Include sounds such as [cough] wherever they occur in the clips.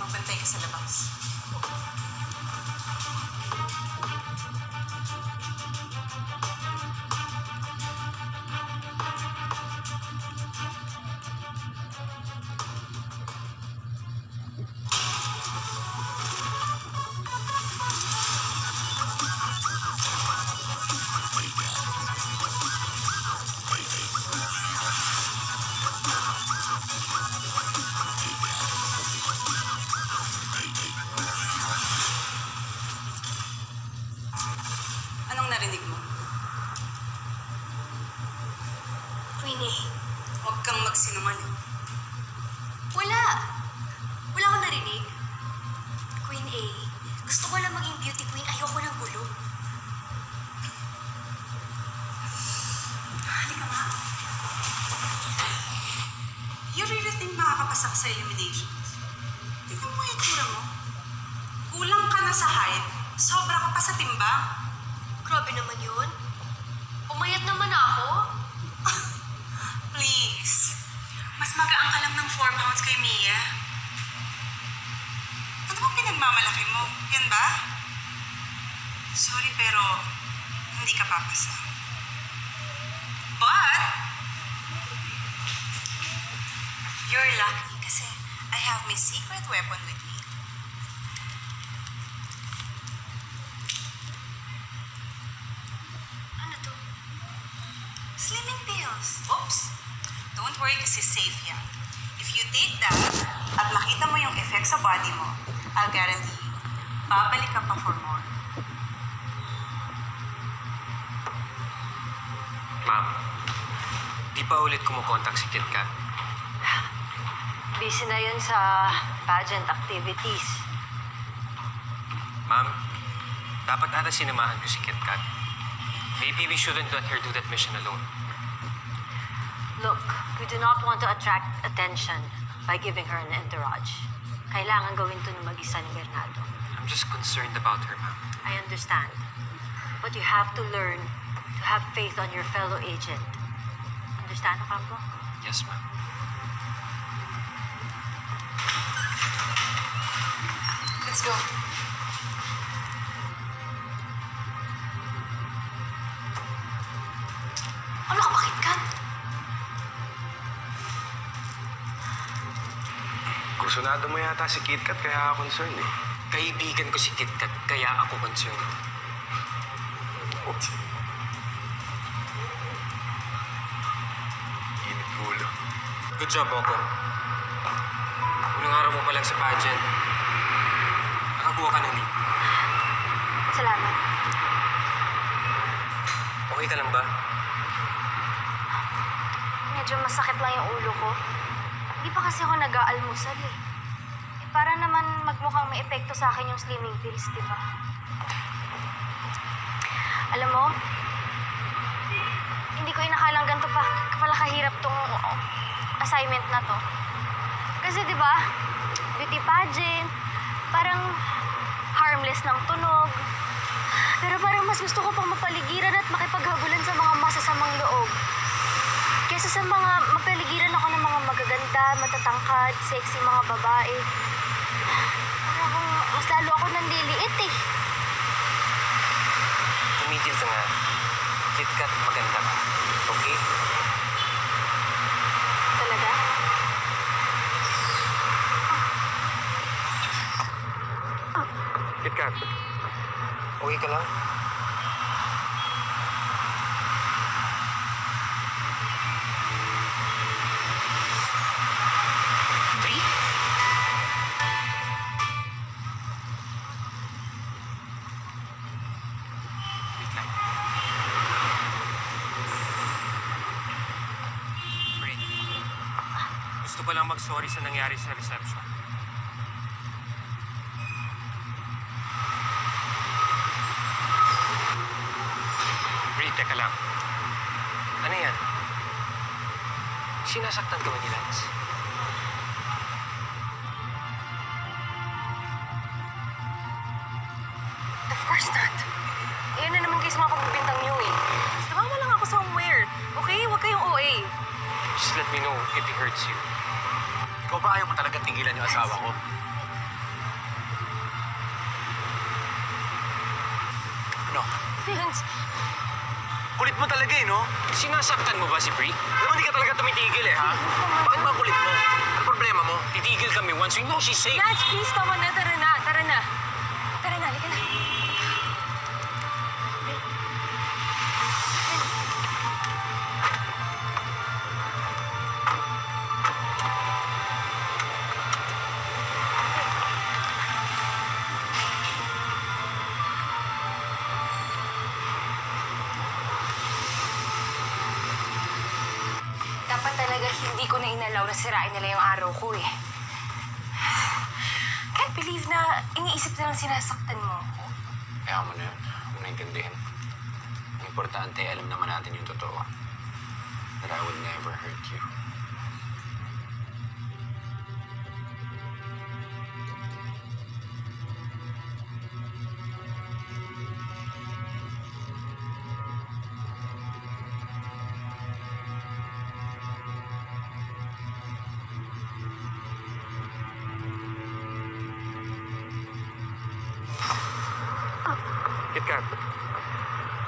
magbantay ka sa labas. Ka sa eliminations? Tignan mo yung itsura mo. Kulang ka na sa height, sobra ka pa sa timbang. Grabe naman yun. Umayat naman ako. [laughs] Please. Mas magaan ka lang ng 4 pounds kay Mia. Ano bang pinagmamalaki mo? Yan ba? Sorry pero hindi ka papasa. But, you're lucky have my secret weapon with me. Ano to? Slimming pills. Oops. Don't worry kasi safe yan. If you take that at makita mo yung effect sa body mo, I'll guarantee you, babalik ka pa for more. Ma'am, di pa ulit kumukontak si Kit Kat. Busy na yun sa pageant activities. Ma'am, dapat ata sinamahan ko si Kit Kat. Maybe we shouldn't let her do that mission alone. Look, we do not want to attract attention by giving her an entourage. Kailangan gawin to ng mag-isa ni Bernardo. I'm just concerned about her, ma'am. I understand. But you have to learn to have faith on your fellow agent. Understand, Ocampo? Yes, ma'am. Let's go. Ano ka bakit ka? Kursunado mo yata si Kit Kat kaya ako concerned eh. Kaibigan ko si Kit Kat, kaya ako concerned. Ulo. Good job, Oko. Unang araw mo pa lang sa pageant. Nakakuha ka ng lead. Salamat. Okay ka lang ba? Medyo masakit lang yung ulo ko. Hindi pa kasi ako nag-aalmusal eh. eh. Para naman magmukhang may epekto sa akin yung slimming pills, di ba? Alam mo, hindi ko inakalang ganito pa pala kahirap tong oh, assignment na to. Kasi di ba, beauty pageant, parang harmless ng tunog. Pero parang mas gusto ko pang mapaligiran at makipaghabulan sa mga masasamang loob. Kesa sa mga mapaligiran ako ng mga magaganda, matatangkad, sexy mga babae. Parang mas lalo ako nanliliit eh. Tumigil ka nga. Kit Kat, maganda ka. Okay? Talaga? Kat, okay ka lang? Gusto ko lang mag-sorry sa nangyari sa reception. Teka lang. Ano yan? Sinasaktan ka ba ni Lance? Of course not. Yan na naman kayo sa mga pagbibintang niyo eh. Sumama lang ako somewhere. Okay? Huwag kayong OA. me know if he hurts you. Ikaw ba ayaw mo talaga tigilan yung asawa ko? Ano? Kulit mo talaga eh, no? Sinasaktan mo ba si Brie? Pero hindi ka talaga tumitigil eh, ha? Bakit ba ang kulit mo? Ano problema mo? Titigil kami once we know she's safe. Lance, please, tama na. Tara na, tara na. Dapat talaga hindi ko na inalaw na sirain nila yung araw ko eh. Can't believe na iniisip nilang sinasaktan mo. Kaya mo na yun. Huwag naintindihan. Ang importante, alam naman natin yung totoo. That I would never hurt you. Kit Kat,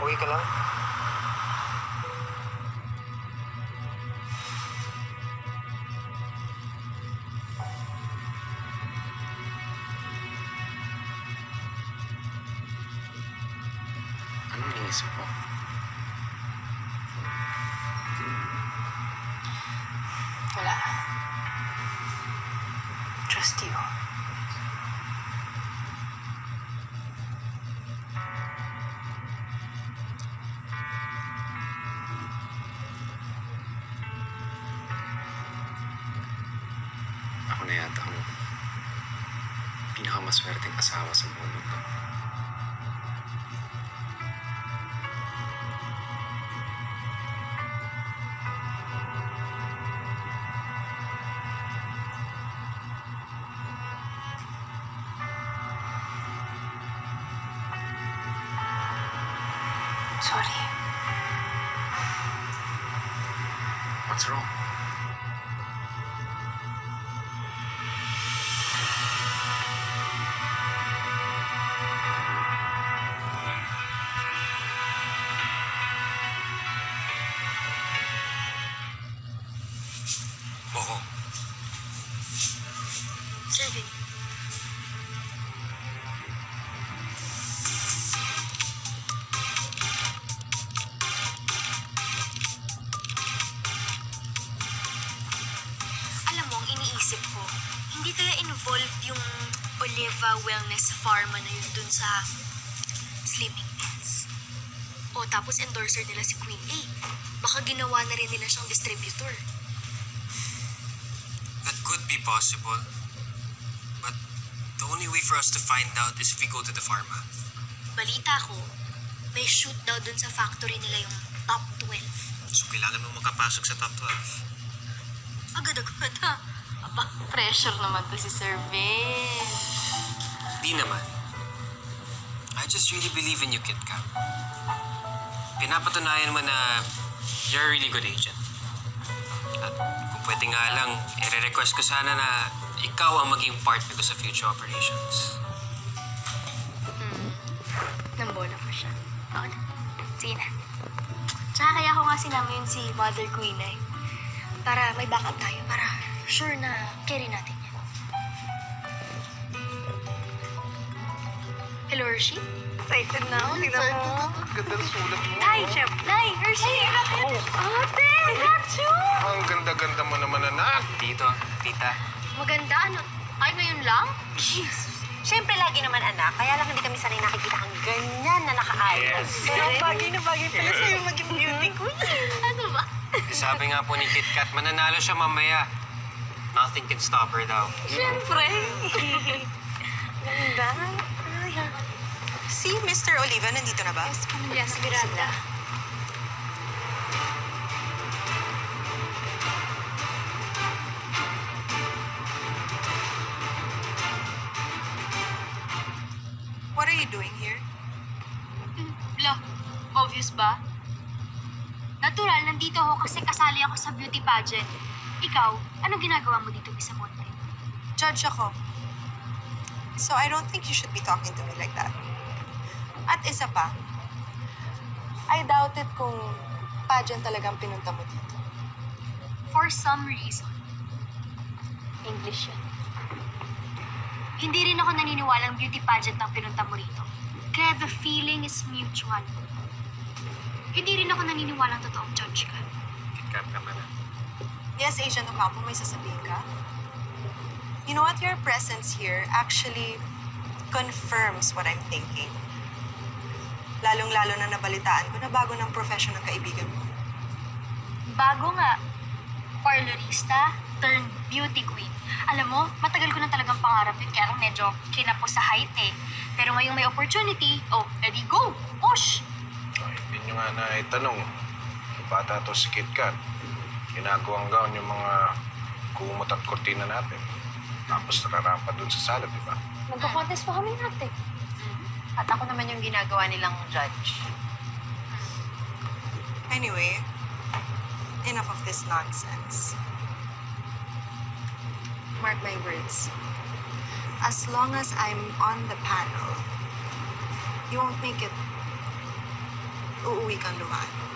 okay ka lang? Anong iniisip mo? Wala. Trust you. Asawa sa buong mundo. Sorry. What's wrong? Hindi kaya involved yung Oliva Wellness Pharma na yun dun sa Slimming Pills. O tapos endorser nila si Queen A. Baka ginawa na rin nila siyang distributor. That could be possible. But the only way for us to find out is if we go to the pharma. Balita ko, may shoot daw dun sa factory nila yung top 12. So kailangan mo makapasok sa top 12. Agad-agad ha. Aba, pressure naman to si Sir Vin. Di naman. I just really believe in you, Kit Kat. Pinapatunayan mo na you're a really good agent. At kung pwede nga lang, i-request ko sana na ikaw ang maging partner ko sa future operations. Nambola ko siya. Oo na. Sige na. Tsaka kaya ko nga sinama yun si Mother Queen eh. Para may backup tayo. Para sure na carry natin yan. Hello, Hershey? Excited na ako. Tignan mo. Ganda ng sulat mo. Hi, Chef. Nay, Hershey! Ate, I got you. Ang ganda-ganda mo naman, anak. Tito, tita, Maganda, ano? Ay, ngayon lang? Siyempre, lagi naman anak. Kaya lang hindi kami sanay nakikita kang ganyan na nakaayos. Pero bagay na bagay pala sa'yo maging beauty queen. Ano ba? [laughs] sabi nga po ni Kit Kat, mananalo siya mamaya. Nothing can stop her daw. Siyempre. Ganda. [laughs] Ay, Si Mr. Oliva nandito na ba? Yes, Miranda. What are you doing here? Blah, obvious ba? Natural, nandito ako kasi kasali ako sa beauty pageant. Ikaw, anong ginagawa mo dito, Miss Amonte? Judge ako. So I don't think you should be talking to me like that. At isa pa, I doubt it kung pageant talagang pinunta mo dito. For some reason, English yan. hindi rin ako naniniwalang beauty pageant ang pinunta mo rito. Kaya the feeling is mutual. Hindi rin ako naniniwalang totoong judge ka. Yes, Agent Ocampo, may sasabihin ka? You know what? Your presence here actually confirms what I'm thinking. Lalong-lalo na nabalitaan ko na bago ng profession ng kaibigan mo. Bago nga, parlorista turned beauty queen. Alam mo, matagal ko na talagang pangarap yun, kaya lang medyo kinapos sa height eh. Pero ngayong may opportunity, oh, ready, go! Push! Ay, hindi nyo nga na itanong. Bata to si Kit Kat. Ginagawang gown yung mga kumot at kortina natin. Tapos nararampa dun sa sala, di ba? Magka-contest pa kami natin. At ako naman yung ginagawa nilang judge. Anyway, enough of this nonsense. Mark my words. As long as I'm on the panel, you won't make it uuwi kang lumaan.